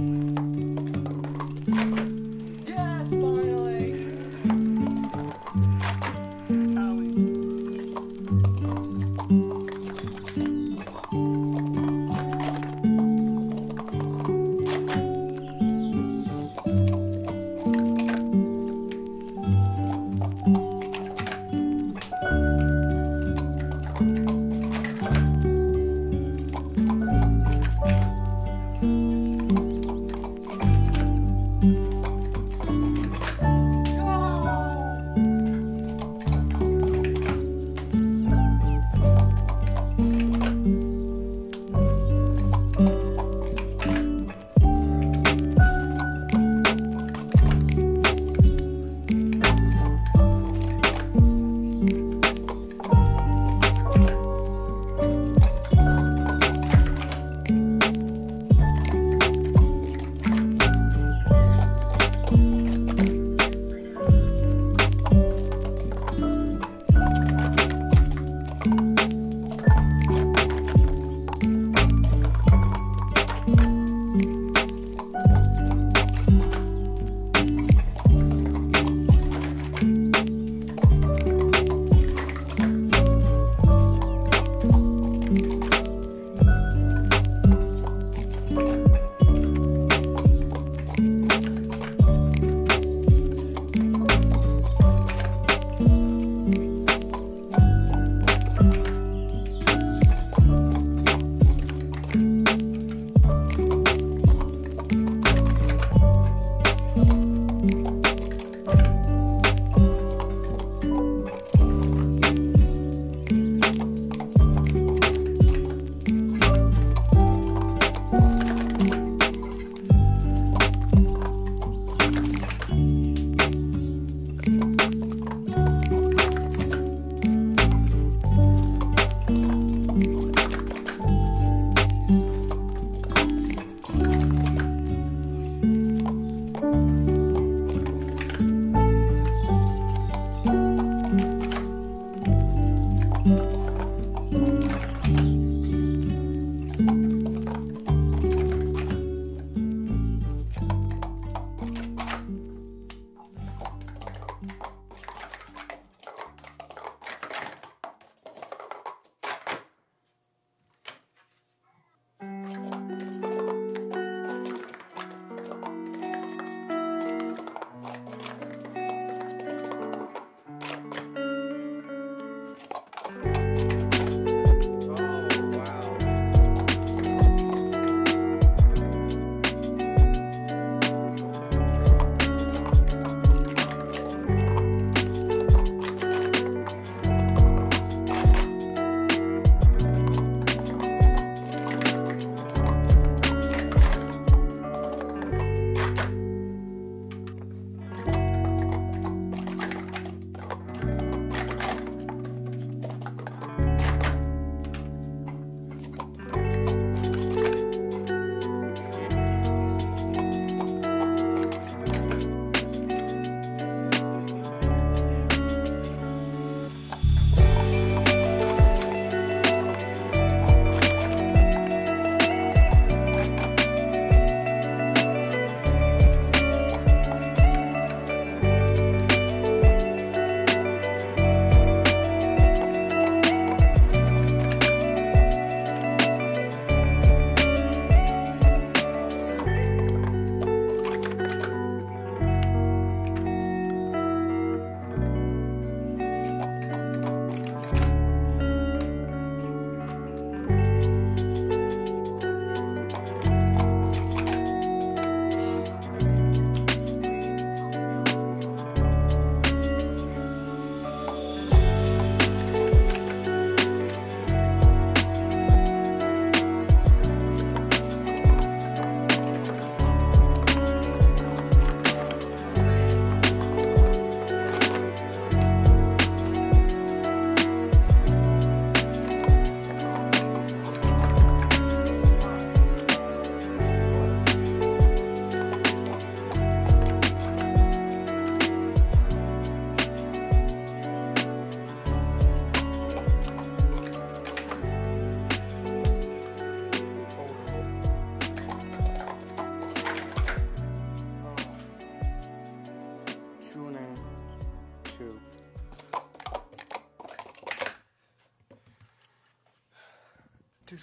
Mm-hmm.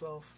Yourself.